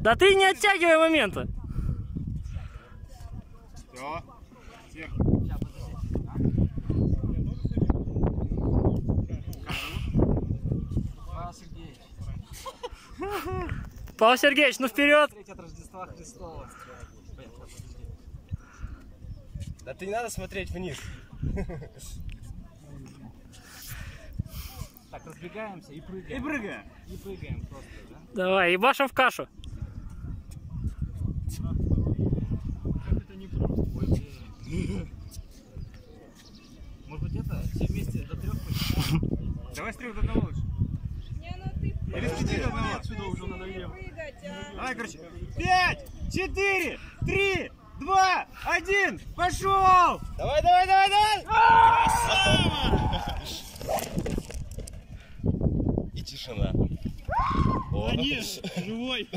Да ты не оттягивай момента. Все. Всех. Павел Сергеевич, Павел Сергеевич, ну вперед. смотреть от Рождества Христова. Да ты не надо смотреть вниз. Так, разбегаемся и прыгаем. И прыгай. И прыгаем просто, да? Давай, ебашим в кашу. Это все вместе до трех посчитаем? Давай с трех до одного лучше. Не, ну ты Или с четырех до одного. Отсюда уже надоело. а. Давай, короче. Пять, четыре, три, два, один. Пошел! Давай, давай, давай, давай! И тишина. Нет, живой.